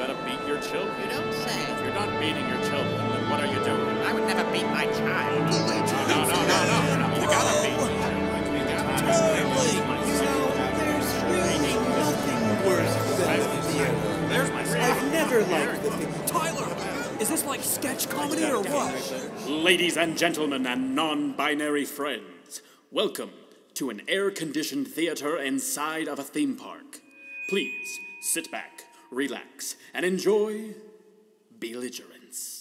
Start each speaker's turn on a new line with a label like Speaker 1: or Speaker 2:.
Speaker 1: gotta beat your children.
Speaker 2: You don't say.
Speaker 1: If you're not beating your children, then what are you doing?
Speaker 2: I would never beat my child.
Speaker 1: No, no, no, no, no. You gotta beat your children. You gotta
Speaker 3: There's really nothing worse than theater.
Speaker 1: There's my
Speaker 3: I've never liked the theater.
Speaker 4: Tyler, is this like sketch comedy or what?
Speaker 5: Ladies and gentlemen and non binary friends, welcome to an air conditioned theater inside of a theme park. Please sit back, relax, and enjoy belligerence.